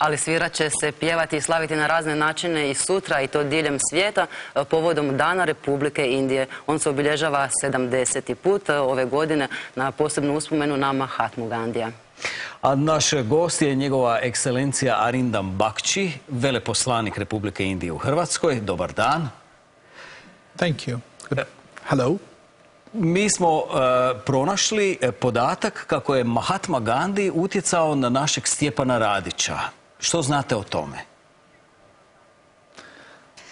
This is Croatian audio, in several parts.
ali svirat će se pjevati i slaviti na razne načine i sutra i to diljem svijeta e, povodom Dana Republike Indije. On se obilježava 70. put e, ove godine na posebnu uspomenu na Mahatmu Gandija. A naš gost je njegova ekscelencija Arindam Bakći, veleposlanik Republike Indije u Hrvatskoj. Dobar dan. Thank you. Hello. Mi smo e, pronašli podatak kako je Mahatma Gandhi utjecao na našeg Stjepana Radića. Što znate o tome?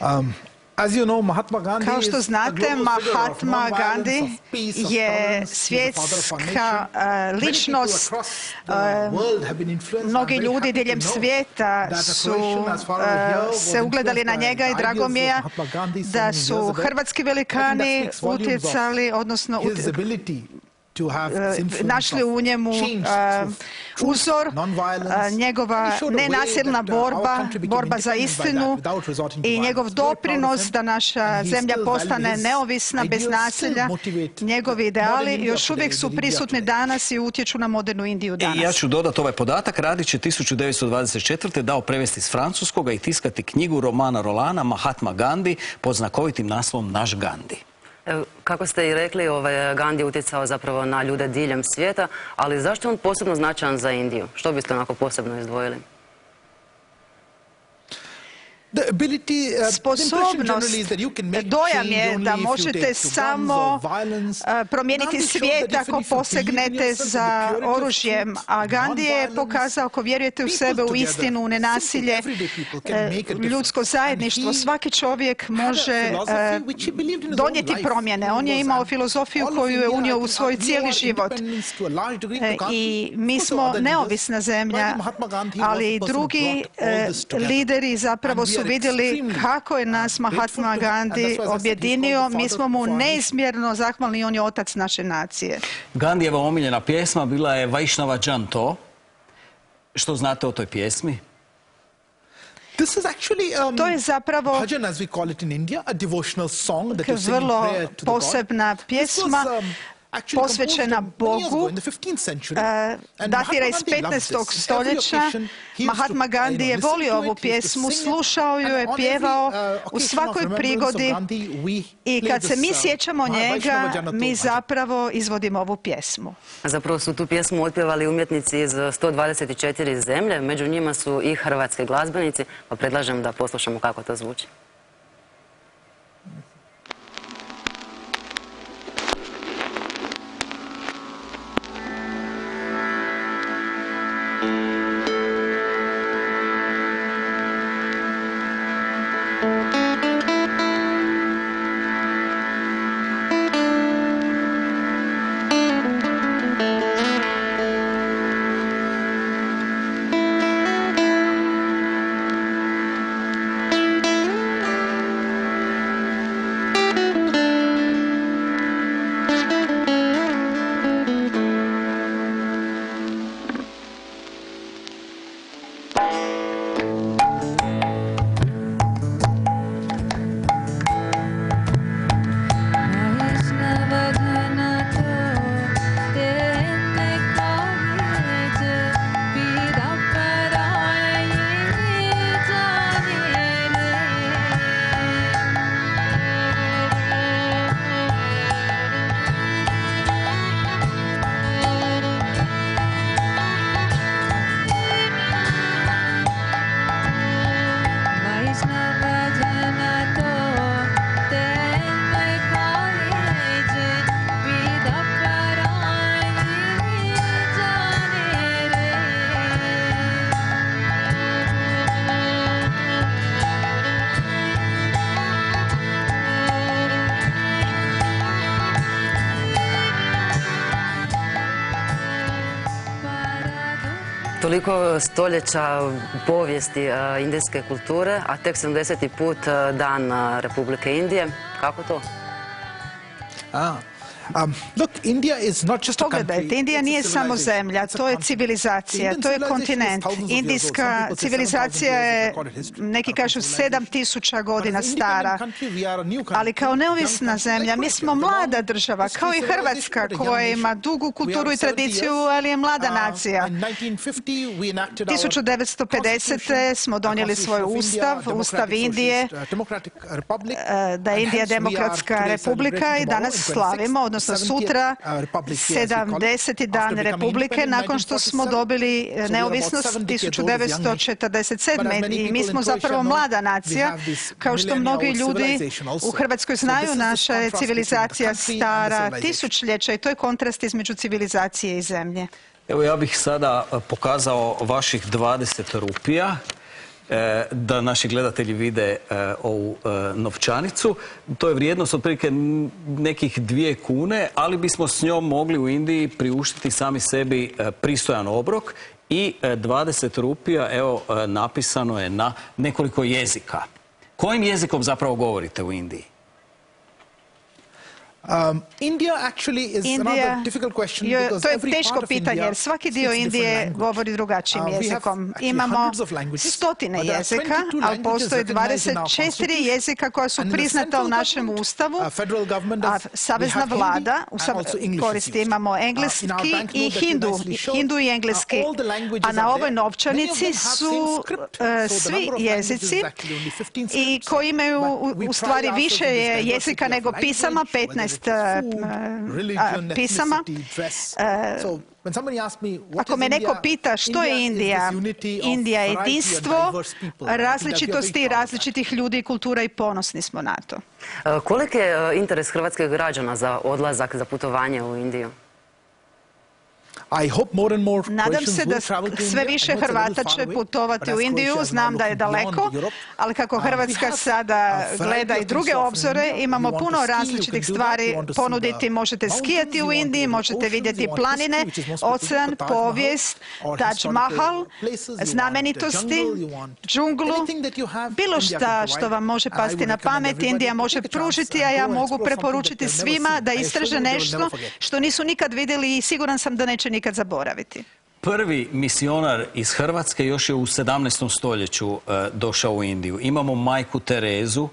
Um, as you know, Mahatma Gandhi Kao što znate, Mahatma Gandhi je svjetska uh, ličnost. uh, influenced. Mnogi ljudi diljem svijeta su uh, se ugledali na njega i drago mi je da su hrvatski velikani utjecali, odnosno influence našli u njemu truth, uzor, uh, njegova nenasilna uh, borba, borba za istinu i njegov doprinos da naša zemlja postane neovisna, bez nasilja. Njegovi ideali još uvijek su prisutni danas i utječu na modernu Indiju I ja danas. ću dodati ovaj podatak. Radić je 1924. dao prevesti iz francuskoga i tiskati knjigu Romana Rolana Mahatma Gandhi pod znakovitim naslovom Naš Gandhi. Evo, Kako ste i rekli, ovaj, Gandhi je utjecao zapravo na ljude diljem svijeta, ali zašto je on posebno značajan za Indiju? Što biste onako posebno izdvojili? The ability, uh, Sposobnost, generally is that you can make dojam je da možete samo uh, promijeniti svijet ako posegnete za oružjem, a Gandhi je pokazao ako vjerujete u sebe, u istinu, u nenasilje, difference. ljudsko zajedništvo, svaki čovjek može donijeti promjene. On je imao filozofiju koju je unio u svoj cijeli život. E, I mi smo neovisna zemlja, ali drugi lideri zapravo we su vidjeli kako je nas Mahatma Gandhi objedinio. Mi smo mu neizmjerno zahvalni i on je otac naše nacije. Gandijeva omiljena pjesma bila je Vaišnava Džanto. Što znate o toj pjesmi? This is actually um, To je zapravo bhajan as we call it in India, a devotional song that vrlo prayer to the God. posebna was, pjesma um, posvećena Bogu, in the 15th century. e, And datira iz Mahatma Gandhi loved 15. this. Every stoljeća. Mahatma Gandhi je volio ovu pjesmu, slušao ju je, pjevao uh, u svakoj prigodi i play kad se this, mi sjećamo njega, mi zapravo izvodimo ovu pjesmu. Zapravo su tu pjesmu otpjevali umjetnici iz 124 zemlje, među njima su i hrvatski glazbenici, pa predlažem da poslušamo kako to zvuči. Toliko stoljeća povijesti e, indijske kulture, a tek 70. put e, dan e, Republike Indije. Kako to? A. Pogledajte, Indija nije samo zemlja, to je civilizacija, to je kontinent. Indijska civilizacija 7,000 years je, neki kažu, civilization. 7000 But godina stara. Ali kao neovisna zemlja, mi smo mlada država, kao i Hrvatska, koja ima dugu kulturu i 70 tradiciju, ali je mlada Uh, nacija. in 1950 we enacted our 1950. smo donijeli svoj ustav, ustav Democratic Indije, uh, da je Indija demokratska republika i danas slavimo, 26th, odnosno 70th, sutra, uh, Republic Day, as we call it, 70. dan republike nakon što smo 1947. dobili about neovisnost 70 decades old as young nation. But as 1947. many i mi smo zapravo mlada nacija, kao što mnogi ljudi u Hrvatskoj znaju, naša je civilizacija stara tisućljeća i to je kontrast između civilizacije i zemlje. Evo ja bih sada e, pokazao vaših 20 rupija e, da naši gledatelji vide e, ovu e, novčanicu. To je vrijednost otprilike nekih dvije kune, ali bismo s njom mogli u Indiji priuštiti sami sebi e, pristojan obrok i e, 20 rupija, evo, e, napisano je na nekoliko jezika. Kojim jezikom zapravo govorite u Indiji? Um, India actually is another difficult question because to je every teško part of pitanje India jer svaki dio Indije govori drugačijim Uh, jezikom. Imamo stotine jezika, 22 ali postoje recognized in our 24 constitution. jezika koja su priznata u našem ustavu, uh, a savezna vlada u koristi imamo Uh, engleski i hindu, hindu i uh, engleski. A na ovoj novčanici su svi jezici is actually only 15 i koji imaju u- stvari više jezika nego pisama, whether it 15 is e, religion, pisama. ethnicity, dress. So when somebody asks me, what Ako is me neko India? pita što je Indija, Indija je jedinstvo različitosti i različitih ljudi i kultura i ponosni smo na to. E, Koliki je e, interes hrvatskih građana za odlazak, za putovanje u Indiju? Nadam se da sve više Hrvata će putovati u Indiju, znam da je daleko, ali kako uh, Hrvatska sada gleda i druge obzore, imamo puno različitih stvari ponuditi, možete skijati u Indiji, možete vidjeti planine, ocean, povijest, Taj Mahal, znamenitosti, džunglu, bilo šta što vam može I pasti na pamet, Indija može pružiti, a ja mogu preporučiti svima da istraže nešto što nisu nikad vidjeli i siguran sam da neće nikad zaboraviti. Prvi misionar iz Hrvatske još je u 17. stoljeću e, došao u Indiju. Imamo majku Terezu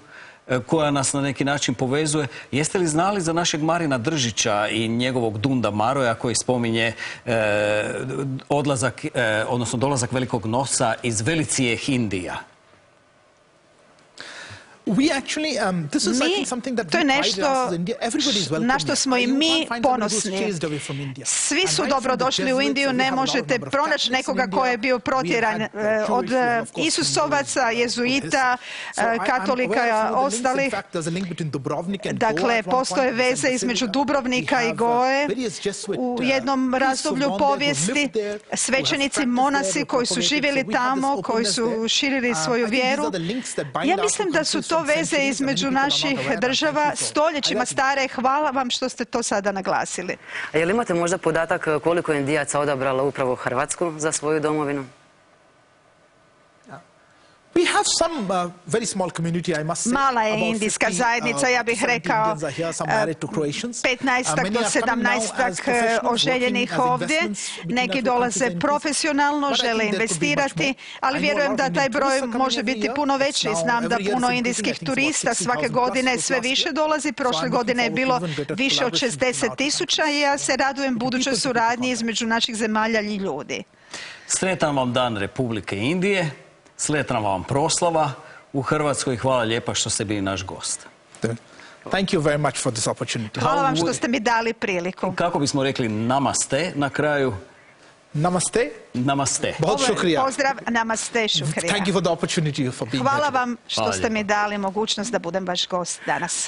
e, koja nas na neki način povezuje. Jeste li znali za našeg Marina Držića i njegovog Dunda Maroja koji spominje e, odlazak, odnosno dolazak velikog nosa iz Velicijeh Indija? We actually, um, this is I Mi, think something that to je nešto na što smo i mi ponosni. Svi su right from dobro the došli u Indiju, ne možete pronaći nekoga ko je bio protjeran uh, e, od course, Isusovaca, jezuita, katolika ostalih. Dakle, postoje veze između. Dubrovnika i uh, Jesuit, U uh, jednom razdoblju povijesti svećenici, monasi koji su živjeli tamo, koji su širili Um, svoju vjeru. Ja mislim da su countries to veze između naših država for stoljećima stare. Hvala vam što ste to sada naglasili. A je li imate možda podatak e, koliko je Indijaca odabralo upravo Hrvatsku za svoju domovinu? Have some uh, very small community, I must say. Mala je About indijska 50, zajednica, uh, ja bih 70 rekao Indians are here, some married to Croatians. 15 Uh, do are coming now as 17 professionals, oželjenih ovdje. Neki dolaze profesionalno, žele investirati, ali vjerujem da taj broj može biti puno veći. Znam da puno indijskih turista 60,000 svake godine sve više dolazi. Prošle godine je bilo više od collaboration between 60 our tisuća i ja se radujem budućoj suradnji između naših zemalja i ljudi. Sretan vam dan Republike Indije, sretan vam proslava u Hrvatskoj i hvala lijepa što ste bili naš gost. Thank you very much for this opportunity. Hvala vam što ste mi dali priliku. Kako bismo rekli namaste na kraju? Namaste. Namaste. Bahut Ovo. Pozdrav, namaste, šukrija. Thank you for the opportunity for being here Hvala vam što Hvala ste mi dali mogućnost da budem vaš gost danas.